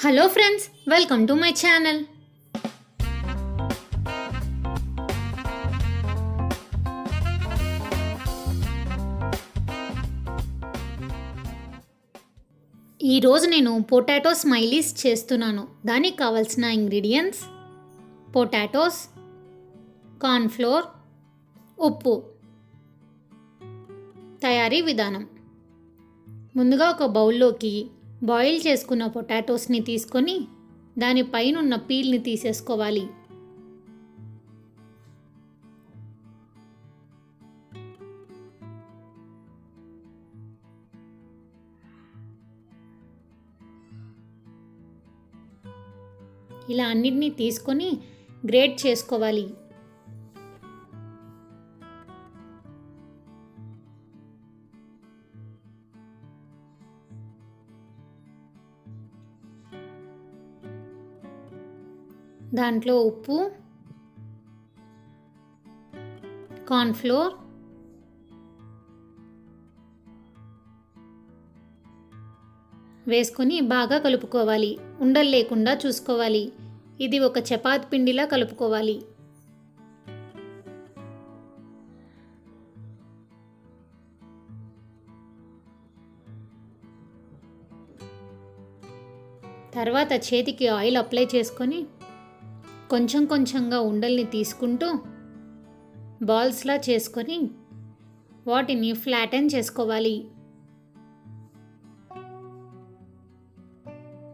Hello friends welcome to my channel. ఈరోజు నేను potato smileys చేస్తున్నాను. దానికి కావలసిన ఇంగ్రీడియంట్స్ పొటాటోస్ కార్న్ఫ్లోర్ ఉప్పు. తయారీ విధానం. ముందుగా ఒక బౌల్లోకి బాయిల్ చేసుకున్న పొటాటోస్ని తీసుకొని దానిపైనున్న పీల్ని తీసేసుకోవాలి. ఇలా అన్నిటినీ తీసుకొని గ్రేట్ చేసుకోవాలి. దాంట్లో ఉప్పు కార్న్ఫ్లోర్ వేసుకొని బాగా కలుపుకోవాలి. ఉండలు లేకుండా చూసుకోవాలి. ఇది ఒక చపాతి పిండిలా కలుపుకోవాలి. తర్వాత చేతికి ఆయిల్ అప్లై చేసుకొని కొంచెం కొంచెంగా ఉండల్ని తీసుకుంటూ బాల్స్లా చేసుకొని వాటిని ఫ్లాటెన్ చేసుకోవాలి.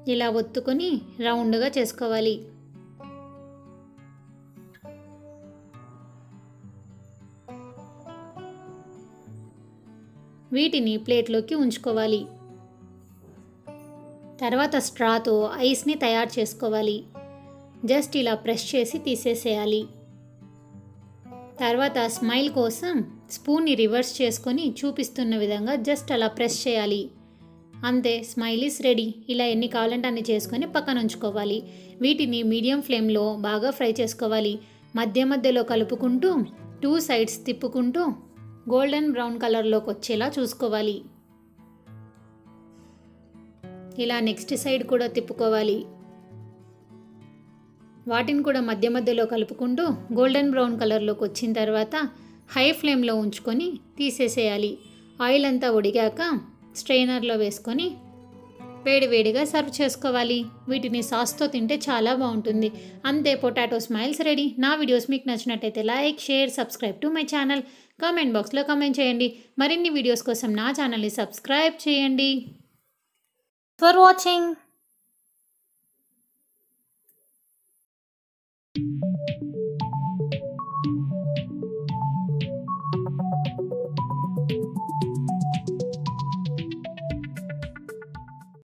ఇలా ఒత్తుకొని రౌండ్గా చేసుకోవాలి. వీటిని ప్లేట్లోకి ఉంచుకోవాలి. తర్వాత స్ట్రాతో ఐస్ని తయారు చేసుకోవాలి. జస్ట్ ఇలా ప్రెస్ చేసి తీసేసేయాలి. తర్వాత స్మైల్ కోసం స్పూన్ని రివర్స్ చేసుకొని చూపిస్తున్న విధంగా జస్ట్ అలా ప్రెస్ చేయాలి. అంతే స్మైల్ ఇస్ రెడీ. ఇలా ఎన్ని కావాలంటే అన్ని చేసుకొని పక్కన ఉంచుకోవాలి. వీటిని మీడియం ఫ్లేమ్లో బాగా ఫ్రై చేసుకోవాలి. మధ్య మధ్యలో కలుపుకుంటూ టూ సైడ్స్ తిప్పుకుంటూ గోల్డెన్ బ్రౌన్ కలర్లోకి వచ్చేలా చూసుకోవాలి. ఇలా నెక్స్ట్ సైడ్ కూడా తిప్పుకోవాలి. వాటిని కూడా మధ్య మధ్యలో కలుపుకుంటూ గోల్డెన్ బ్రౌన్ కలర్లోకి వచ్చిన తర్వాత హై ఫ్లేమ్లో ఉంచుకొని తీసేసేయాలి. ఆయిల్ అంతా ఉడిగాక స్ట్రెయినర్లో వేసుకొని వేడివేడిగా సర్వ్ చేసుకోవాలి. వీటిని సాస్తో తింటే చాలా బాగుంటుంది. అంతే పొటాటో స్మైల్స్ రెడీ. నా వీడియోస్ మీకు నచ్చినట్టయితే like share subscribe to my channel. Comment బాక్స్లో కామెంట్ చేయండి. మరిన్ని వీడియోస్ కోసం నా ఛానల్ని సబ్స్క్రైబ్ చేయండి. For watching you